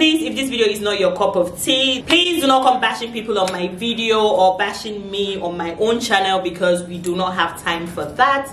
please if this video is not your cup of tea please do not come bashing people on my video or bashing me on my own channel because we do not have time for that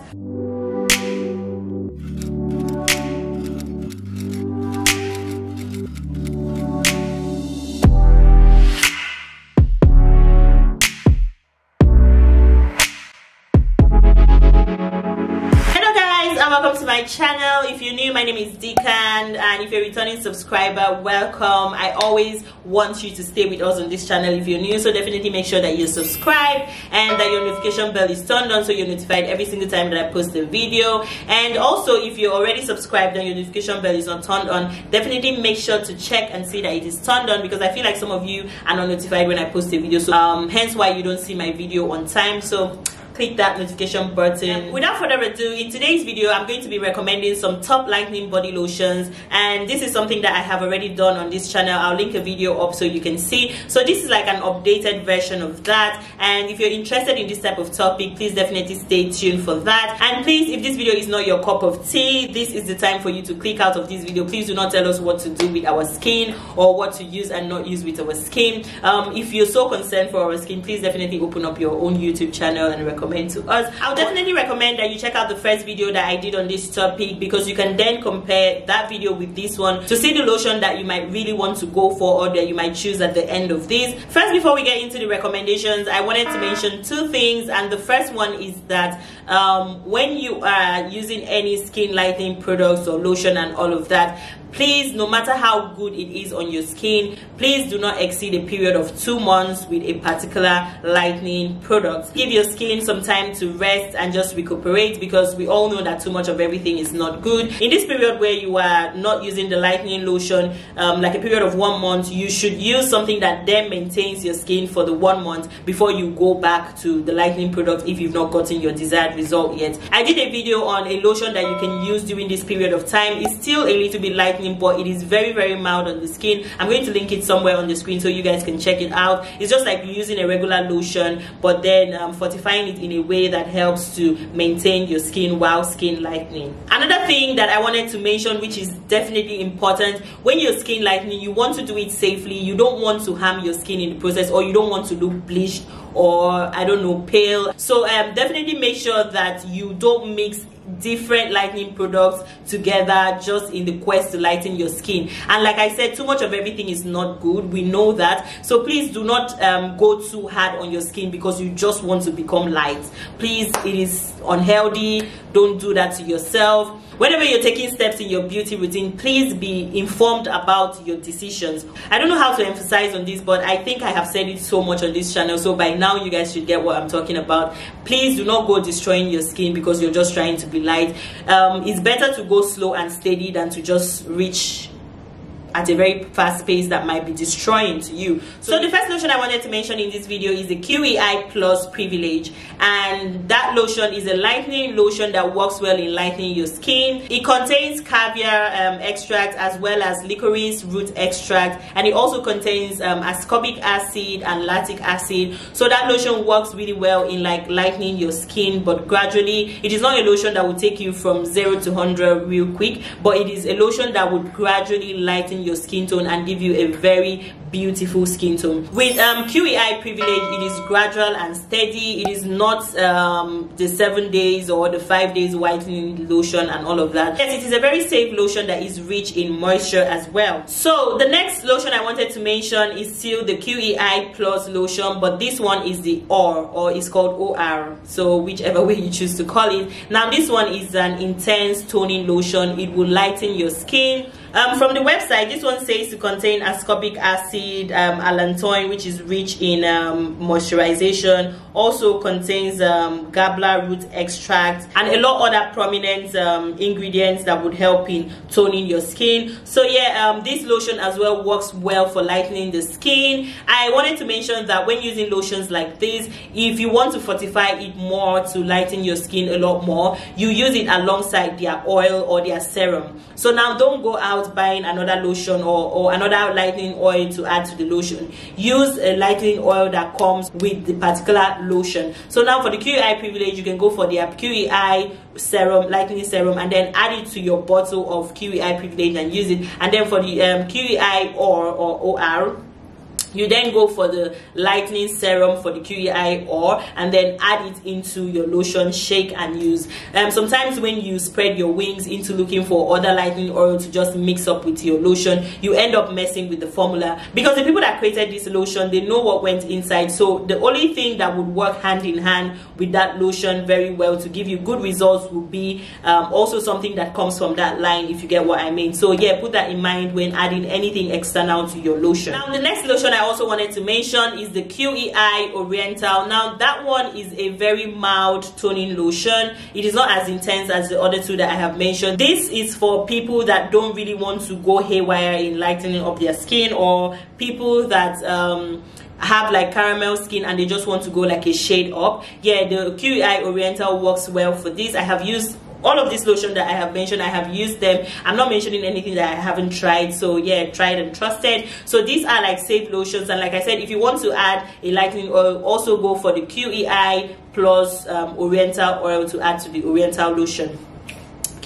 welcome to my channel. If you're new my name is Dikan and if you're a returning subscriber welcome. I always want you to stay with us on this channel if you're new so definitely make sure that you subscribe and that your notification bell is turned on so you're notified every single time that I post a video. And also if you're already subscribed and your notification bell is not turned on definitely make sure to check and see that it is turned on because I feel like some of you are not notified when I post a video. So um, hence why you don't see my video on time. So click that notification button. Without further ado in today's video i'm going to be recommending some top lightening body lotions. And this is something that i have already done on this channel. I'll link a video up so you can see. So this is like an updated version of that. And if you're interested in this type of topic please definitely stay tuned for that. And please if this video is not your cup of tea this is the time for you to click out of this video. Please do not tell us what to do with our skin or what to use and not use with our skin. Um, if you're so concerned for our skin please definitely open up your own youtube channel and recommend recommend to us. I'll definitely recommend that you check out the first video that i did on this topic because you can then compare that video with this one to see the lotion that you might really want to go for or that you might choose at the end of this. First before we get into the recommendations i wanted to mention two things and the first one is that um, when you are using any skin lightening products or lotion and all of that please no matter how good it is on your skin please do not exceed a period of two months with a particular lightening product. Give your skin some time to rest and just recuperate because we all know that too much of everything is not good. In this period where you are not using the lightening lotion um, like a period of one month you should use something that then maintains your skin for the one month before you go back to the lightening product if you've not gotten your desired result yet. I did a video on a lotion that you can use during this period of time. It's still a little bit light but it is very very mild on the skin. I'm going to link it somewhere on the screen so you guys can check it out. It's just like using a regular lotion but then um, fortifying it in a way that helps to maintain your skin while skin lightening. Another thing that i wanted to mention which is definitely important when you're skin lightening you want to do it safely. You don't want to harm your skin in the process or you don't want to look bleached or i don't know pale. So um, definitely make sure that you don't mix different lightening products together just in the quest to lighten your skin. And like i said too much of everything is not good. We know that. So please do not um, go too hard on your skin because you just want to become light. Please it is unhealthy. Don't do that to yourself. Whenever you're taking steps in your beauty routine please be informed about your decisions. I don't know how to emphasize on this but i think i have said it so much on this channel. So by now you guys should get what i'm talking about. Please do not go destroying your skin because you're just trying to be light. Um, it's better to go slow and steady than to just reach at a very fast pace that might be destroying to you. So the first lotion i wanted to mention in this video is the qei plus privilege. And that lotion is a lightening lotion that works well in lightening your skin. It contains caviar um, extract as well as licorice root extract. And it also contains um, ascorbic acid and lactic acid. So that lotion works really well in like lightening your skin. But gradually it is not a lotion that will take you from 0 to 100 real quick but it is a lotion that would gradually lighten your skin tone and give you a very beautiful skin tone. With um qei privilege it is gradual and steady. It is not um the seven days or the five days whitening lotion and all of that. Yes it is a very safe lotion that is rich in moisture as well. So the next lotion i wanted to mention is still the qei plus lotion but this one is the or or it's called or so whichever way you choose to call it. Now this one is an intense toning lotion. It will lighten your skin. Um, from the website, this one says to contain ascorbic acid, um, allantoin, which is rich in um, moisturization, also contains um, glabra root extract, and a lot other prominent um, ingredients that would help in toning your skin. So yeah, um, this lotion as well works well for lightening the skin. I wanted to mention that when using lotions like this, if you want to fortify it more to lighten your skin a lot more, you use it alongside their oil or their serum. So now don't go out buying another lotion or, or another lightening oil to add to the lotion. Use a lightening oil that comes with the particular lotion. So now for the qei privilege you can go for the qei serum lightening serum and then add it to your bottle of qei privilege and use it. And then for the um, qei or or or you then go for the lightening serum for the QEI or and then add it into your lotion shake and use. Um, sometimes when you spread your wings into looking for other lightening oil to just mix up with your lotion you end up messing with the formula. Because the people that created this lotion they know what went inside. So the only thing that would work hand in hand with that lotion very well to give you good results would be um, also something that comes from that line if you get what I mean. So yeah put that in mind when adding anything external to your lotion. Now the next lotion I also wanted to mention is the QEI Oriental. Now that one is a very mild toning lotion. It is not as intense as the other two that I have mentioned. This is for people that don't really want to go haywire in lightening up their skin or people that um, have like caramel skin and they just want to go like a shade up yeah the qei oriental works well for this i have used all of this lotion that I have mentioned, I have used them. I'm not mentioning anything that I haven't tried. So yeah, tried and trusted. So these are like safe lotions. And like I said, if you want to add a lightening oil, also go for the QEI plus um, Oriental oil to add to the Oriental lotion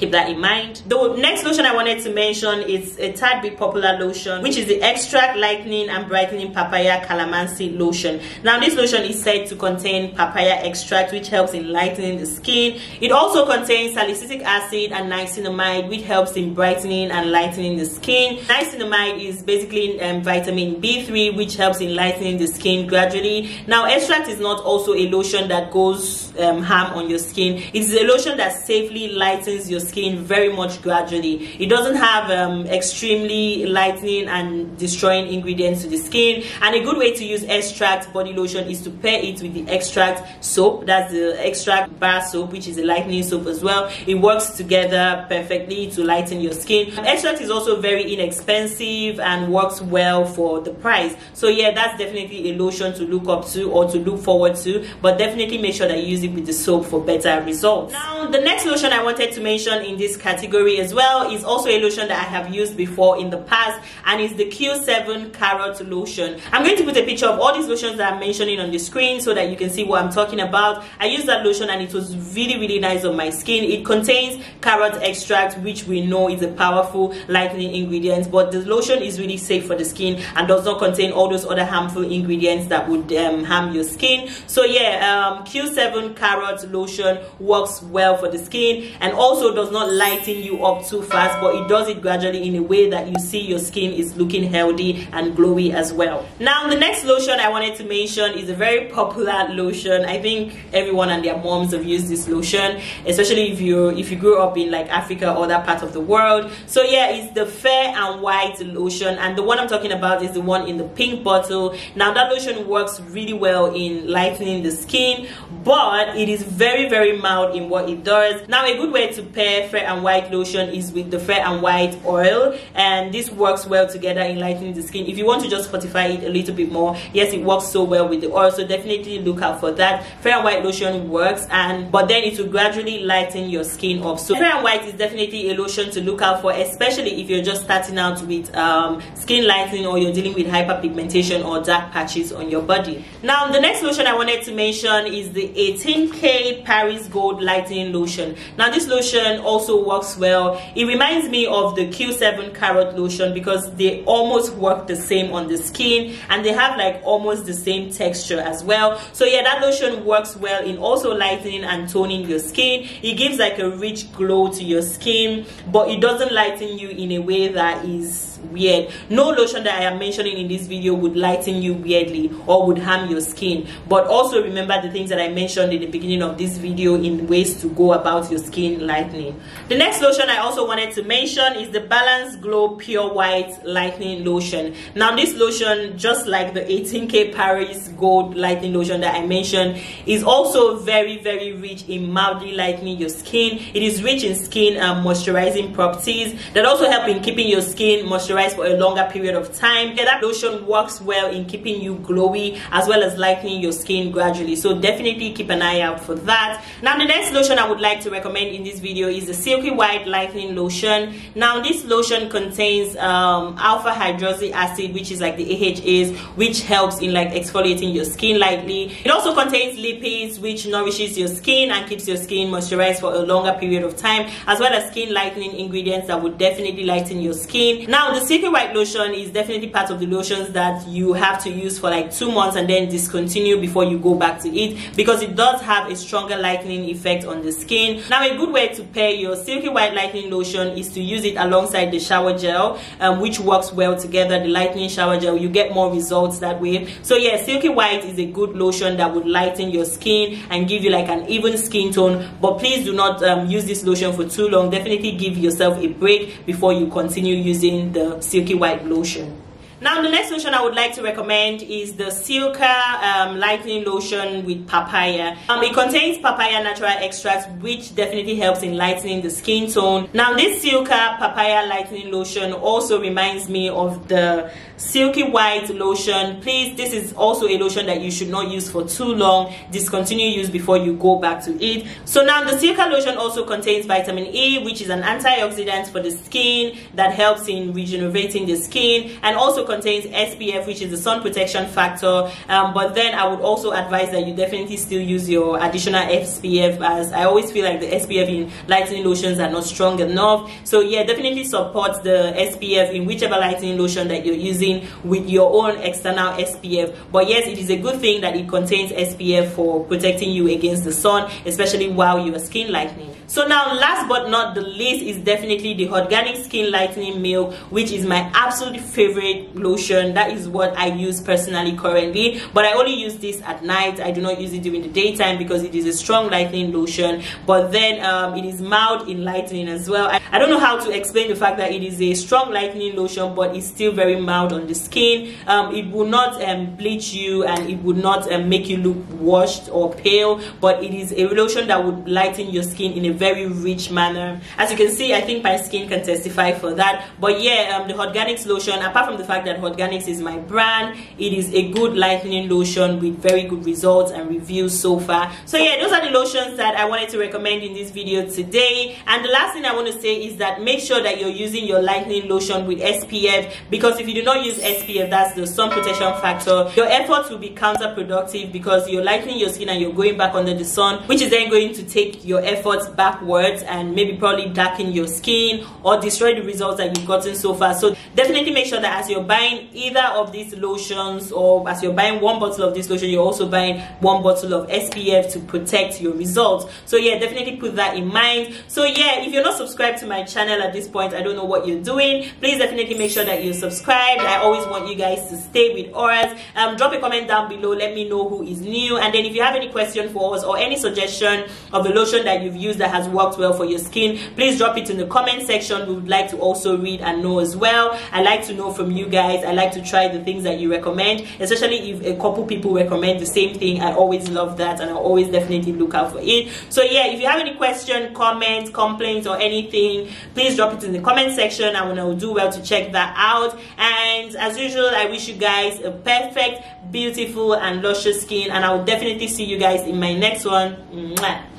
keep that in mind. The next lotion i wanted to mention is a tad bit popular lotion which is the extract lightening and brightening papaya calamansi lotion. Now this lotion is said to contain papaya extract which helps in lightening the skin. It also contains salicylic acid and niacinamide which helps in brightening and lightening the skin. Niacinamide is basically um, vitamin b3 which helps in lightening the skin gradually. Now extract is not also a lotion that goes um, harm on your skin. It is a lotion that safely lightens your skin skin very much gradually. It doesn't have um, extremely lightening and destroying ingredients to the skin. And a good way to use extract body lotion is to pair it with the extract soap. That's the extract bar soap which is a lightening soap as well. It works together perfectly to lighten your skin. Extract is also very inexpensive and works well for the price. So yeah that's definitely a lotion to look up to or to look forward to. But definitely make sure that you use it with the soap for better results. Now the next lotion i wanted to mention in this category as well is also a lotion that I have used before in the past and it's the Q7 Carrot Lotion. I'm going to put a picture of all these lotions that I'm mentioning on the screen so that you can see what I'm talking about. I used that lotion and it was really really nice on my skin. It contains carrot extract which we know is a powerful lightening ingredient but the lotion is really safe for the skin and does not contain all those other harmful ingredients that would um, harm your skin. So yeah, um, Q7 Carrot Lotion works well for the skin and also does not lighten you up too fast but it does it gradually in a way that you see your skin is looking healthy and glowy as well. Now the next lotion i wanted to mention is a very popular lotion. I think everyone and their moms have used this lotion especially if you if you grew up in like africa or that part of the world. So yeah it's the fair and white lotion and the one i'm talking about is the one in the pink bottle. Now that lotion works really well in lightening the skin but it is very very mild in what it does. Now a good way to pair fair and white lotion is with the fair and white oil. And this works well together in lightening the skin. If you want to just fortify it a little bit more yes it works so well with the oil. So definitely look out for that. Fair and white lotion works and but then it will gradually lighten your skin up. So fair and white is definitely a lotion to look out for especially if you're just starting out with um, skin lightening or you're dealing with hyperpigmentation or dark patches on your body. Now the next lotion i wanted to mention is the 18k paris gold lightening lotion. Now this lotion also works well. It reminds me of the q7 carrot lotion because they almost work the same on the skin and they have like almost the same texture as well. So yeah that lotion works well in also lightening and toning your skin. It gives like a rich glow to your skin but it doesn't lighten you in a way that is weird. No lotion that i am mentioning in this video would lighten you weirdly or would harm your skin. But also remember the things that i mentioned in the beginning of this video in ways to go about your skin lightening. The next lotion i also wanted to mention is the balance glow pure white lightening lotion. Now this lotion just like the 18k paris gold lightening lotion that i mentioned is also very very rich in mildly lightening your skin. It is rich in skin and moisturizing properties that also help in keeping your skin moisturized moisturize for a longer period of time. Yeah, that lotion works well in keeping you glowy as well as lightening your skin gradually. So definitely keep an eye out for that. Now the next lotion i would like to recommend in this video is the silky white lightening lotion. Now this lotion contains um, alpha hydroxy acid which is like the ahas which helps in like exfoliating your skin lightly. It also contains lipids which nourishes your skin and keeps your skin moisturized for a longer period of time as well as skin lightening ingredients that would definitely lighten your skin. Now the silky white lotion is definitely part of the lotions that you have to use for like two months and then discontinue before you go back to it because it does have a stronger lightening effect on the skin. Now a good way to pair your silky white lightening lotion is to use it alongside the shower gel um, which works well together the lightening shower gel. You get more results that way. So yeah silky white is a good lotion that would lighten your skin and give you like an even skin tone. But please do not um, use this lotion for too long. Definitely give yourself a break before you continue using the silky white lotion now the next lotion I would like to recommend is the Silka um, Lightening Lotion with Papaya. Um, it contains papaya natural extracts which definitely helps in lightening the skin tone. Now this Silka Papaya Lightening Lotion also reminds me of the Silky White Lotion. Please, this is also a lotion that you should not use for too long. Discontinue use before you go back to it. So now the Silka lotion also contains vitamin E which is an antioxidant for the skin that helps in regenerating the skin and also contains SPF which is the sun protection factor. Um, but then I would also advise that you definitely still use your additional SPF as I always feel like the SPF in lightening lotions are not strong enough. So yeah definitely support the SPF in whichever lightening lotion that you're using with your own external SPF but yes it is a good thing that it contains SPF for protecting you against the sun especially while you are skin lightening. So now last but not the least is definitely the organic skin lightening milk which is my absolute favorite lotion. That is what i use personally currently but i only use this at night. I do not use it during the daytime because it is a strong lightening lotion but then um, it is mild in lightening as well. I, I, don't know how to explain the fact that it is a strong lightening lotion but it's still very mild on the skin. Um, it will not um, bleach you and it would not um, make you look washed or pale but it is a lotion that would lighten your skin in a very rich manner. As you can see i think my skin can testify for that. But yeah um, the organics lotion apart from the fact that organics is my brand. It is a good lightening lotion with very good results and reviews so far. So yeah those are the lotions that i wanted to recommend in this video today. And the last thing i want to say is that make sure that you're using your lightening lotion with spf because if you do not use spf that's the sun protection factor. Your efforts will be counterproductive because you're lightening your skin and you're going back under the sun which is then going to take your efforts backwards and maybe probably darken your skin or destroy the results that you've gotten so far. So definitely make sure that as you're buying either of these lotions or as you're buying one bottle of this lotion you're also buying one bottle of spf to protect your results. So yeah definitely put that in mind. So yeah if you're not subscribed to my channel at this point i don't know what you're doing. Please definitely make sure that you're subscribed. I always want you guys to stay with us. Um drop a comment down below. Let me know who is new. And then if you have any question for us or any suggestion of the lotion that you've used that has worked well for your skin please drop it in the comment section. We would like to also read and know as well. I like to know from you guys i like to try the things that you recommend especially if a couple people recommend the same thing i always love that and i always definitely look out for it. So yeah if you have any question comments complaints or anything please drop it in the comment section i will do well to check that out. And as usual i wish you guys a perfect beautiful and luscious skin and i will definitely see you guys in my next one. Mwah.